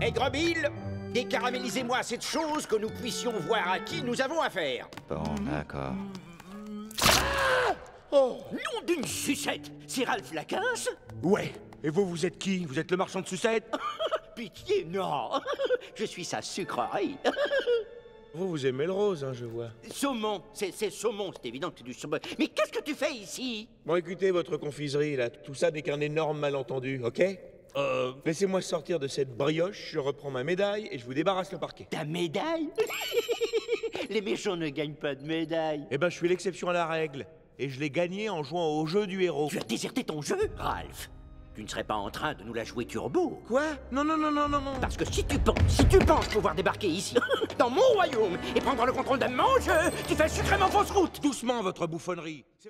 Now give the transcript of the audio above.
Mobile, décaramélisez-moi cette chose que nous puissions voir à qui nous avons affaire. Bon, d'accord. Oh, nom d'une sucette C'est Ralph Lacasse Ouais. Et vous, vous êtes qui? Vous êtes le marchand de sucettes? Pitié, non Je suis sa sucrerie Vous, vous aimez le rose, hein, je vois. Saumon, c'est c'est saumon, c'est évident que c'est du saumon. Mais qu'est-ce que tu fais ici? Bon, écoutez, votre confiserie, là, tout ça n'est qu'un énorme malentendu, ok? Euh... Laissez-moi sortir de cette brioche, je reprends ma médaille et je vous débarrasse le parquet. Ta médaille Les méchants ne gagnent pas de médaille. Eh ben, je suis l'exception à la règle. Et je l'ai gagné en jouant au jeu du héros. Tu as déserté ton jeu, Ralph Tu ne serais pas en train de nous la jouer turbo Quoi? Non, non, non, non, non, non. Parce que si tu penses, si tu penses pouvoir débarquer ici, dans mon royaume, et prendre le contrôle de mon jeu, tu fais sucrément fausse route Doucement, votre bouffonnerie. C'est-